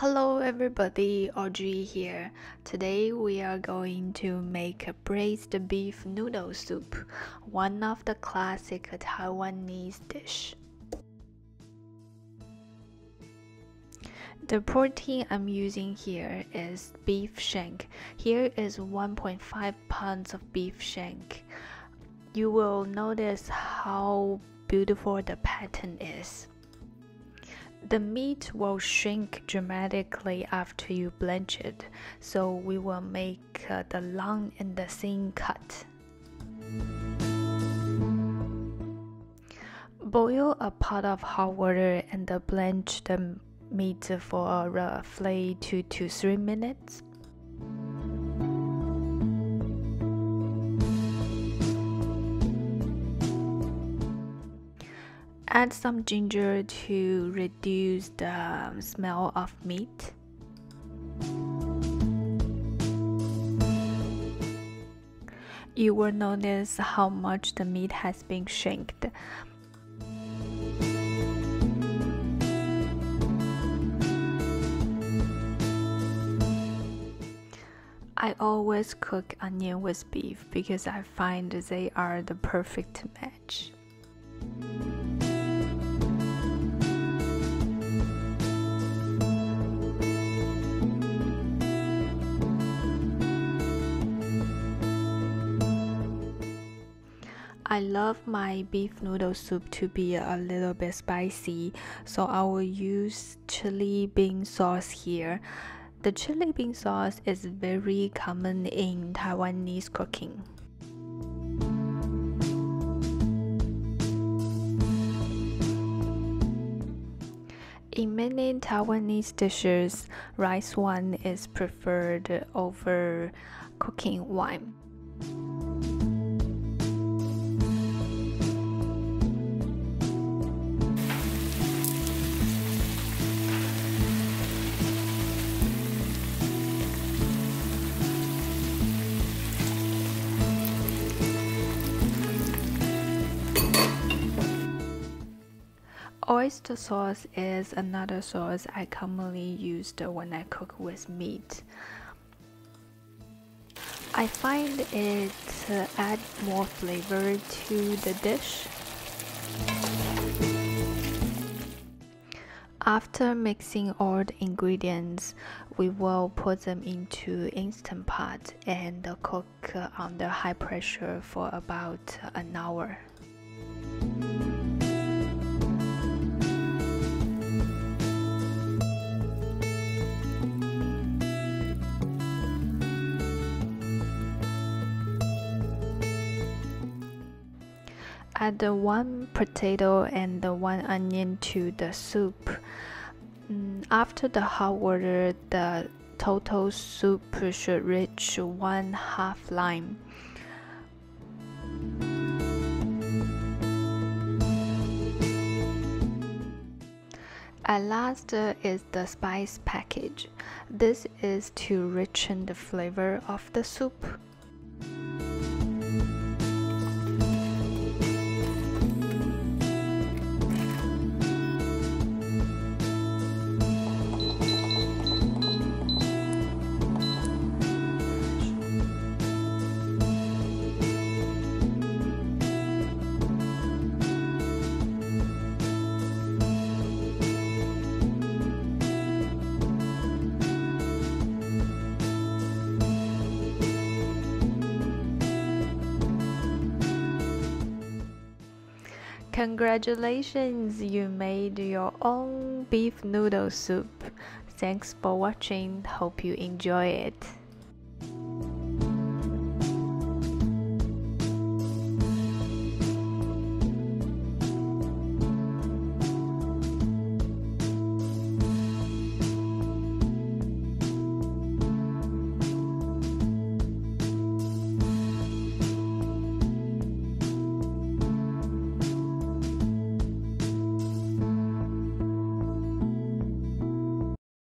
Hello everybody, Audrey here. Today we are going to make a braised beef noodle soup, one of the classic Taiwanese dish. The protein I'm using here is beef shank. Here is 1.5 pounds of beef shank. You will notice how beautiful the pattern is. The meat will shrink dramatically after you blanch it, so we will make uh, the long and the thin cut. Boil a pot of hot water and blanch the meat for roughly 2 to 3 minutes. Add some ginger to reduce the um, smell of meat. You will notice how much the meat has been shanked. I always cook onion with beef because I find they are the perfect match. I love my beef noodle soup to be a little bit spicy, so I will use chili bean sauce here. The chili bean sauce is very common in Taiwanese cooking. In many Taiwanese dishes, rice wine is preferred over cooking wine. Oyster sauce is another sauce I commonly use when I cook with meat. I find it adds more flavor to the dish. After mixing all the ingredients, we will put them into instant pot and cook under high pressure for about an hour. Add one potato and one onion to the soup. Mm, after the hot water, the total soup should reach one half lime. At last is the spice package. This is to richen the flavor of the soup. Congratulations, you made your own beef noodle soup. Thanks for watching. Hope you enjoy it.